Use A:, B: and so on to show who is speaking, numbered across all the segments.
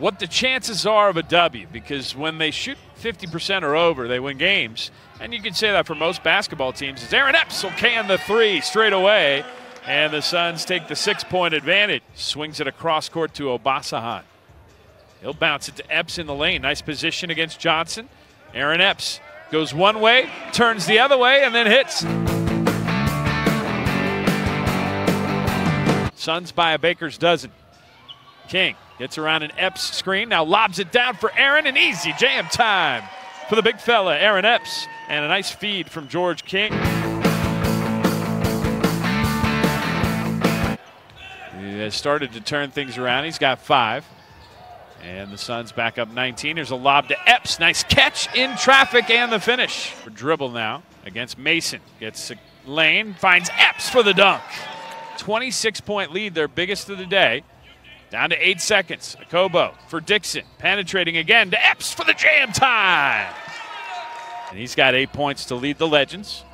A: what the chances are of a W because when they shoot 50% or over, they win games. And you can say that for most basketball teams. As Aaron Epps will can the three straight away, and the Suns take the six point advantage. Swings it across court to Obasohan. He'll bounce it to Epps in the lane. Nice position against Johnson. Aaron Epps goes one way, turns the other way, and then hits. Suns by a baker's dozen. King gets around an Epps screen, now lobs it down for Aaron, and easy jam time for the big fella, Aaron Epps, and a nice feed from George King. He has started to turn things around. He's got five. And the Suns back up 19. There's a lob to Epps. Nice catch in traffic and the finish. For dribble now against Mason. Gets a lane, finds Epps for the dunk. 26 point lead, their biggest of the day. Down to eight seconds. Okobo for Dixon. Penetrating again to Epps for the jam time. And he's got eight points to lead the Legends.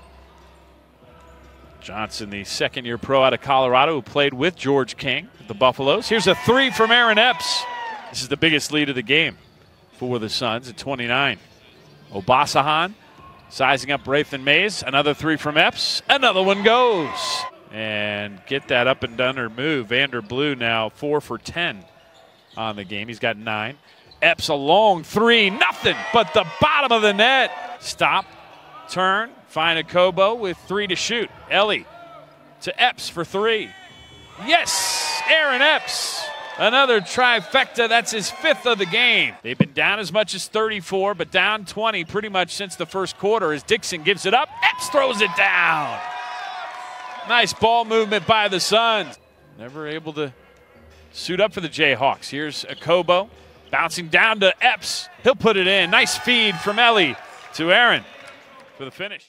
A: Johnson, the second year pro out of Colorado, who played with George King, the Buffaloes. Here's a three from Aaron Epps. This is the biggest lead of the game for the Suns at 29. Obasohan sizing up Rathan Mays. Another three from Epps. Another one goes. And get that up and done or move. Vander Blue now four for 10 on the game. He's got nine. Epps a long three. Nothing but the bottom of the net. Stop. Turn. Find Okobo with three to shoot. Elie to Epps for three. Yes, Aaron Epps. Another trifecta. That's his fifth of the game. They've been down as much as 34, but down 20 pretty much since the first quarter as Dixon gives it up. Epps throws it down. Nice ball movement by the Suns. Never able to suit up for the Jayhawks. Here's Okobo bouncing down to Epps. He'll put it in. Nice feed from Elie to Aaron for the finish.